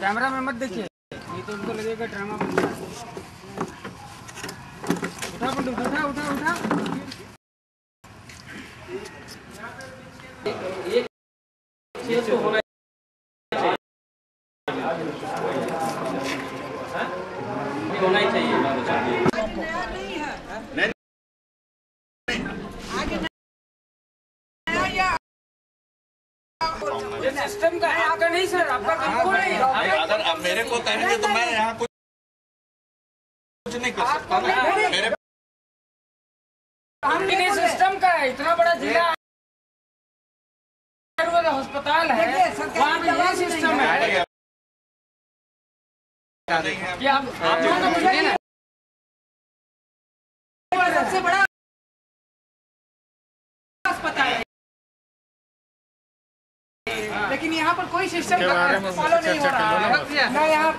Camera में मत देखिए। ये तो उनको लगेगा ड्रामा बन है। उठा पंडू, उठा उठा उठा। एक चीज़ तो होना होना ये सिस्टम का आपका नहीं सर आपका बिल्कुल नहीं नहीं, अगर आप मेरे को कहेंगे तो मैं यहाँ कुछ कुछ नहीं कर सकता ना। मेरे हम नहीं सिस्टम का है इतना बड़ा जिला आयुर्वेद अस्पताल है। वहाँ पे ये सिस्टम है। कि आप आप जो है ना मुझे ना सबसे बड़ा लेकिन यहाँ पर कोई सिस्टम फॉलो नहीं हो रहा है। यहाँ